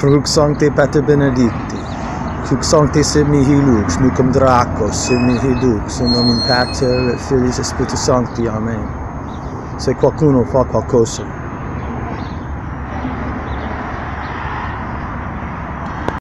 Crux sancte pater benedicti, Crux sancte sed mihi lux, nucum draco sed mihi dux, in nomine Pater, Filii et Spiritus Sancti. Amen. Se qualcuno fa qualcosa,